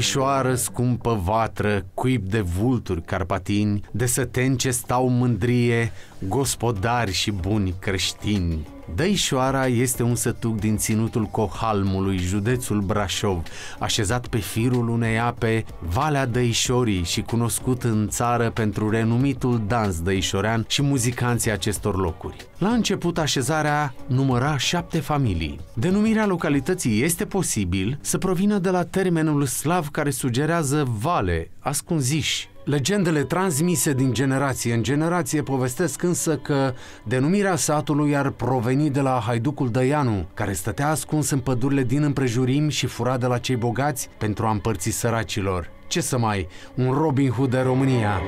Dăișoară scumpă vatră, cuib de vulturi carpatini, de săteni ce stau mândrie, gospodari și buni creștini. Dăișoara este un sătuc din ținutul Cohalmului, județul Brașov, așezat pe firul unei ape, Valea Dăișorii și cunoscut în țară pentru renumitul dans dăișorean și muzicanții acestor locuri. La început, așezarea număra șapte familii. Denumirea localității este posibil să provină de la termenul slav care sugerează vale, ascunziș, Legendele transmise din generație în generație povestesc însă că denumirea satului ar proveni de la haiducul Dăianu, care stătea ascuns în pădurile din împrejurim și fura de la cei bogați pentru a împărți săracilor. Ce să mai, un Robin Hood de România!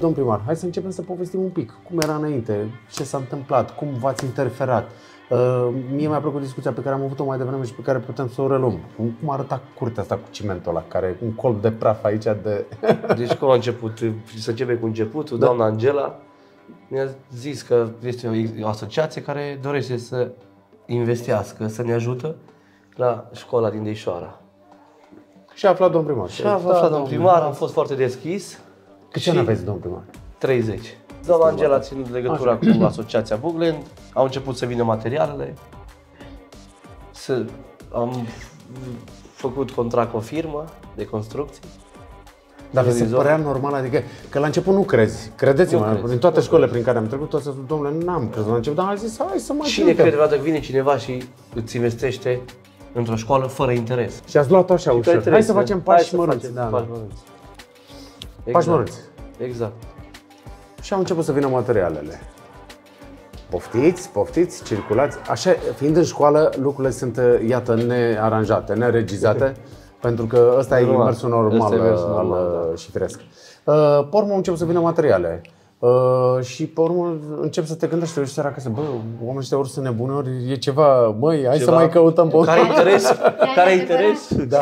Domn primar, hai să începem să povestim un pic. Cum era înainte? Ce s-a întâmplat? Cum v-ați interferat? Uh, mie mi-a plăcut discuția pe care am avut-o mai devreme și pe care putem să o reluăm. Cum, cum arăta curtea asta cu cimentul ăla, care un colp de praf aici de... Deci cum a început? Să începem cu începutul. Da. Doamna Angela ne-a zis că este o, o asociație care dorește să investească, să ne ajută la școala din Deișoara. și a aflat domn primar. Și a aflat domn primar, am fost foarte deschis. Câți ani aveți, domn primar? 30. Doamna Angela a ținut legătura cu asociația Bugland, au început să vină materialele, să, am făcut contract cu o firmă de construcții. Dar vi se Furnizor. părea normal, adică că la început nu crezi. Credeți-mă, Nu crezi, în toate nu școlile crezi. prin care am trecut, toți au spus, domnule, n-am crezut la început, dar am zis, hai să mai Cine suntem." crede vreodată că vine cineva și îți investește într-o școală fără interes? Și ați luat-o așa Și ușor. trebuie Hai să facem hai pași să mărunți. facem Da, pași da. Mărunți. Pași mărunți. Exact. Și au început să vină materialele. Poftiți, poftiți, circulați. Așa, fiind în școală, lucrurile sunt, uh, iată, nearanjate, neregizate, pentru că ăsta e Normal. mersul normal, Ăsta e mersul al, normal, uh, și firesc. Uh, pe urmă încep să vină materiale. Uh, și pe urmă încep să te gândești, te uiți seara acasă, bă, oamenii ăștia ori sunt nebuni, ori e ceva, măi, hai să Ceva- mai căutăm pe Care interes? Care e interes? adevărat. Da.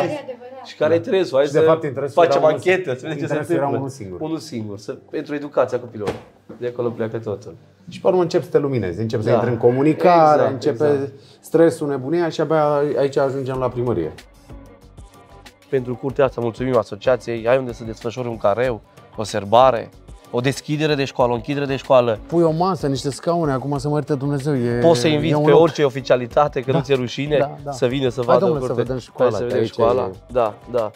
Chiar e adevărat. Și care interesul? Hai Și de să fapt interesul facem era unul- anchetă, să vedem ce se interesul era întâmplă. unul singur. Unul singur, să, pentru educația copilor. De acolo pleacă totul. Și pe urmă încep să te luminezi, încep să Da. intri în comunicare, Exact, începe exact. stresul, nebunia și abia aici ajungem la primărie. Pentru curtea asta mulțumim asociației, ai unde să desfășori un careu, o serbare, o deschidere de școală, o închidere de școală. Pui o masă, niște scaune, acum să mă ierte Dumnezeu. E, Poți să e inviți un pe loc. orice oficialitate, că Da, nu ți-e rușine, da, da. să vină să Hai, vadă domnule, să curte. vedem școala, Hai să că vedem aici școala. e- Da, da.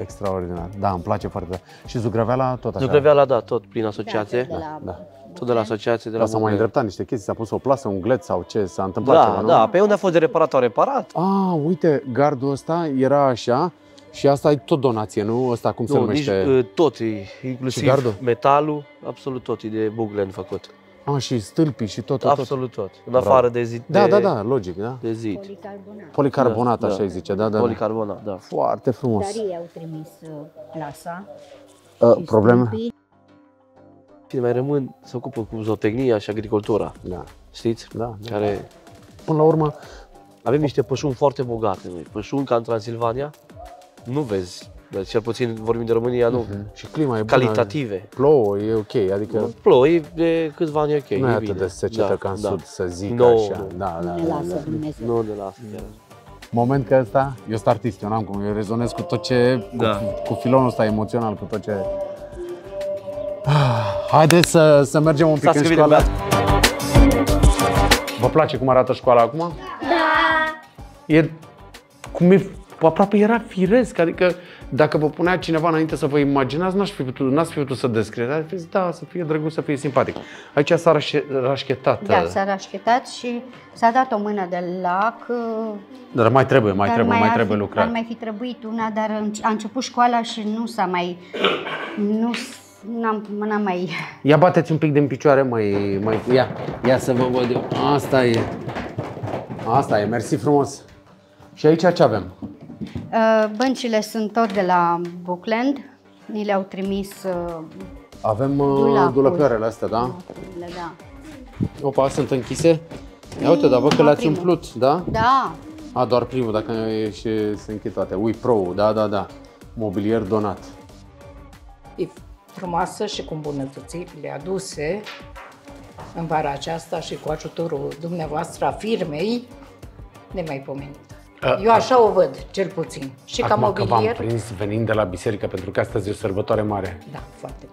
Extraordinar. Da, îmi place foarte tare. Și Zugrăveala tot așa. Zugrăveala, da, tot prin asociație. Da, de la, Da. Tot de la asociație, de la Da, s-au mai București. îndreptat niște chestii, s-a pus o plasă, un gleț sau ce, s-a întâmplat ceva, Da, nu? da, pe unde a fost de reparat, au reparat. A, uite, gardul ăsta era așa și asta e tot donație, nu? Ăsta cum se Nu, nici numește? uh, tot, e, Și inclusiv gardul? metalul, absolut tot e de Bugland făcut. A, și stâlpii și tot, tot, tot. Absolut tot. În afară de zid. Da, de, da, da, logic, da? De zid. policarbonat. Policarbonat, Da, așa da. îi zice, da, da, da. Policarbonat, da. Foarte frumos. Dar ei au trimis uh, plasa. Uh, și probleme? stâmpii. Cine mai rămân se ocupă cu zootehnia și agricultura, Da, știți? da, da. Care Până la urmă, avem niște pășuni foarte bogate noi. Pășuni ca în Transilvania, nu vezi, dar cel puțin vorbim de România, nu. și clima e bună. Calitative. Plouă, e ok, adică Plouă, e de câțiva ani e ok. nu e e atât bine. de secetă Da, ca în da. sud, să zic Nu, așa. nu. Da, da, Nu ne da, lasă da. Dumnezeu. Nu de la asta. chiar. Moment că ăsta, eu sunt artist, eu n-am cum, eu rezonez cu tot ce, cu, Da. cu filonul ăsta emoțional, cu tot ce... Ah, Haideți să, să mergem un pic Stați în că vine școală. băiat. Vă place cum arată școala acum? Da! E, cum e, aproape era firesc, adică Dacă vă punea cineva înainte să vă imaginați, n-ați fi putut, n-ați fi putut să descrieți. Ați fi zis, da, să fie drăguț, să fie simpatic. Aici s-a rașe- rașchetat. Da, uh, s-a rașchetat și s-a dat o mână de lac. uh, Dar mai trebuie, mai dar trebuie, mai ar trebuie fi, lucrat. Ar mai fi trebuit una, dar înce- a început școala și nu s-a mai... Nu, s- n-am, n-am mai... Ia bateți un pic din picioare, mai, mai, ia, ia să vă văd eu. Asta e. Asta e, mersi frumos. Și aici ce avem? Uh, Băncile sunt tot de la Bookland. Ni le-au trimis uh, Avem uh, Dulapul. dulăpioarele astea, da? le- da. Opa, sunt închise? Ia uite, dar văd că Numai le-ați primul. umplut, da? Da, A, doar primul, dacă e și se închid toate. Ui, Pro, da, da, da. Mobilier donat. E frumoasă și cu îmbunătățirile aduse în vara aceasta și cu ajutorul dumneavoastră a firmei nemaipomenită. Eu așa o văd, cel puțin. Și ca Acum că v-am mobilier, prins venind de la biserică, pentru că astăzi e o sărbătoare mare. da, foarte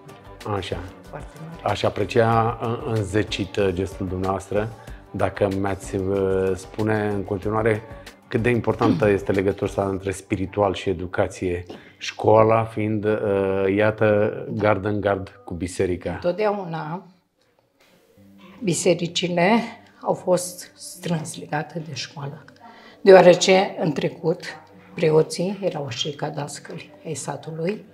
mare, Așa. foarte mare. Aș aprecia în- înzecit uh, gestul dumneavoastră dacă mi-ați uh, spune în continuare cât de importantă este legătura asta între spiritual și educație, școala fiind, uh, iată, gard în gard cu biserica. Totdeauna bisericile au fost strâns legate de școală, deoarece în trecut preoții erau și cadascări ai satului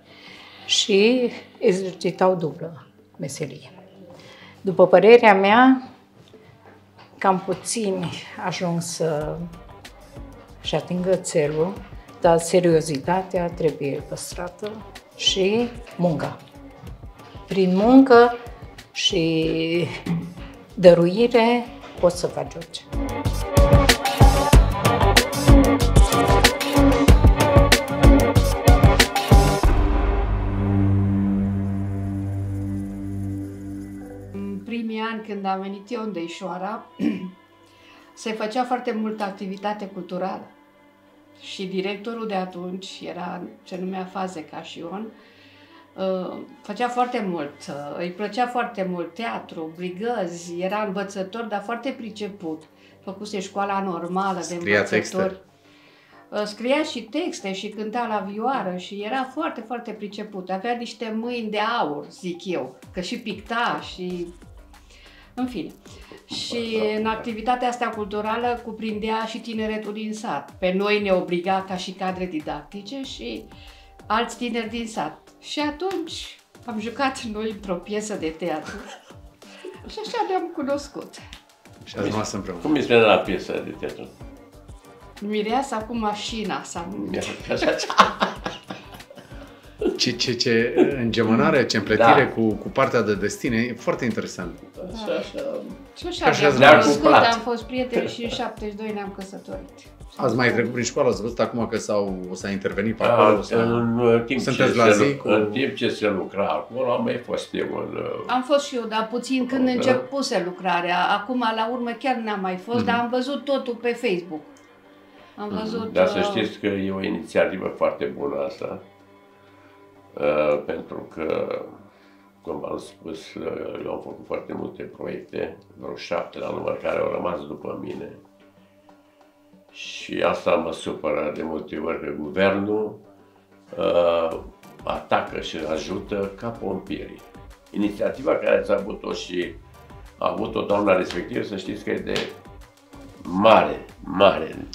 și exercitau dublă meserie. După părerea mea, cam puțini ajung să și atingă țelul, dar seriozitatea trebuie păstrată și munca prin muncă și dăruire poți să faci orice. Ani când am venit eu în Deișoara, se făcea foarte multă activitate culturală. Și directorul de atunci, era, se numea Faze Cașion, uh, făcea foarte mult, uh, îi plăcea foarte mult teatru, brigăzi, era învățător, dar foarte priceput. Făcuse școala normală de Scria învățători. texte? Uh, Scria și texte și cânta la vioară și era foarte, foarte priceput. Avea niște mâini de aur, zic eu, că și picta și... În fine. Și în activitatea asta culturală cuprindea și tineretul din sat. Pe noi ne obliga ca și cadre didactice și alți tineri din sat. Și atunci am jucat noi într-o piesă de teatru. Și așa ne-am cunoscut. Și ați rămas împreună. Cum îi spune la piesă de teatru? Mireasa cu mașina s-a numit. Așa, Ce, ce, ce îngemânare, ce împletire Da. cu, cu partea de destine, e foarte interesant. așa, așa. Și așa, Așa ne-am ne-a cunoscut, cuplat. am fost prieteni și în 72 ne-am căsătorit. Ați mai trecut prin școală, ați văzut acum că s-au, o să intervenit pe Da, acolo? Sau... În uh, timp Sunteți ce la se zi lu- cu- În timp ce se lucra acolo, am mai fost eu în... uh, Am fost și eu, dar puțin când Da. începuse lucrarea. Acum, la urmă, chiar n-am mai fost, Mhm. dar am văzut totul pe Facebook. Am văzut... Dar să uh, știți că e o inițiativă foarte bună asta, uh, pentru că, cum v-am spus, uh, eu am făcut foarte multe proiecte, vreo șapte la număr, care au rămas după mine. Și asta mă supără de multe ori că guvernul uh, atacă și ajută ca pompierii. Inițiativa care ați avut-o și a avut-o doamna respectivă, să știți că e de mare, mare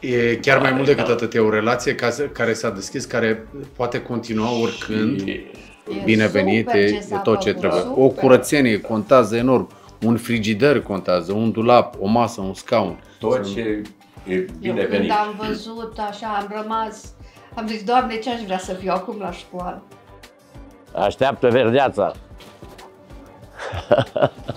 E chiar mai Are, mult decât da. atât, e o relație ca să- care s-a deschis, care poate continua oricând. Și- e Binevenit, super e, ce e s-a tot ce făcut, trebuie. super. O curățenie contează enorm. Un frigider contează, un dulap, o masă, un scaun. tot ce e Eu când binevenit. am văzut așa, am rămas... Am zis, Doamne, ce aș vrea să fiu acum la școală? Așteaptă verdeața.